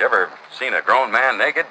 You ever seen a grown man naked?